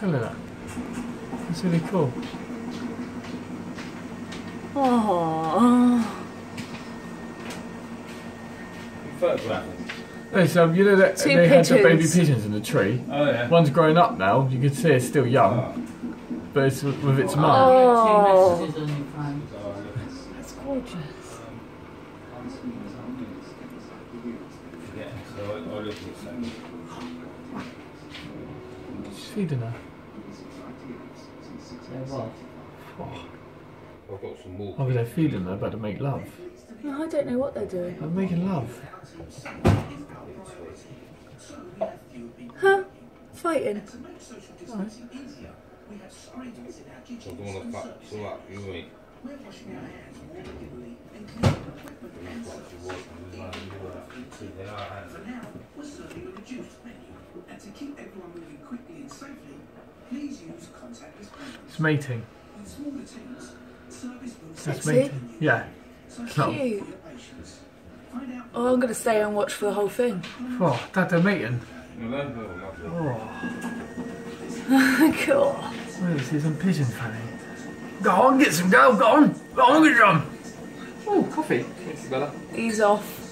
Tell her that. It's really cool. Oh. Photographing. Hey, so you know that Two they had the baby pigeons. pigeons in the tree. Oh yeah. One's grown up now. You can see it's still young, Oh. but it's with its oh. mum. Oh. Two messages on your phone. That's gorgeous. Yeah. So I, I look at it She's feeding her. So what? I've got some more. Oh, they're feeding her, about to make love. No, I don't know what they're doing. They're making love. Huh? Fighting. I don't want to fuck so up, you mean? We're serving a reduced menu, please use contactless payments. It's mating. In smaller teams, service will That's Sexy. mating. Yeah. So not- thank Cute. your patience. Find out Oh, I'm gonna stay and watch for the whole thing. Oh, Dad, they're mating. Oh. Oh, cool. wait, see some pigeon fanny. Go on, get some, go, go on. Go on, get some. Oh, coffee. Thanks, Bella. He's off.